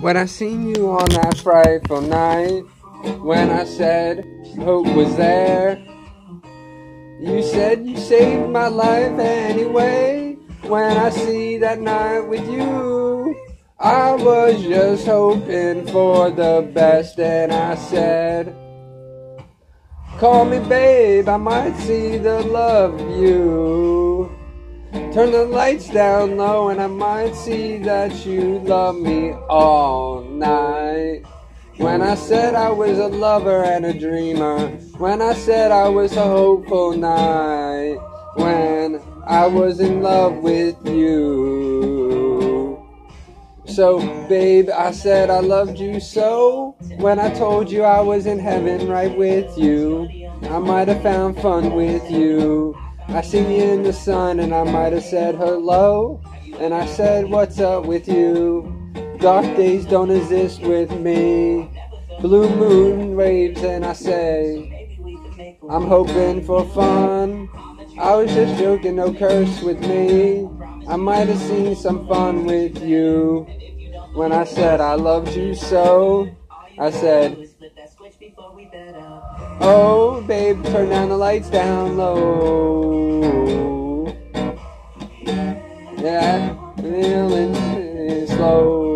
When I seen you on that frightful night, when I said hope was there, you said you saved my life anyway. When I see that night with you, I was just hoping for the best, and I said, Call me babe, I might see the love of you. Turn the lights down low, and I might see that you love me all night. When I said I was a lover and a dreamer, when I said I was a hopeful night, when I was in love with you. So, babe, I said I loved you so. When I told you I was in heaven right with you, I might have found fun with you. I seen you in the sun and I might have said hello. And I said, What's up with you? Dark days don't exist with me. Blue moon waves and I say, I'm hoping for fun. I was just joking, no curse with me. I might have seen some fun with you. When I said I loved you so, I said, Oh, babe, turn down the lights down low. that feeling slow.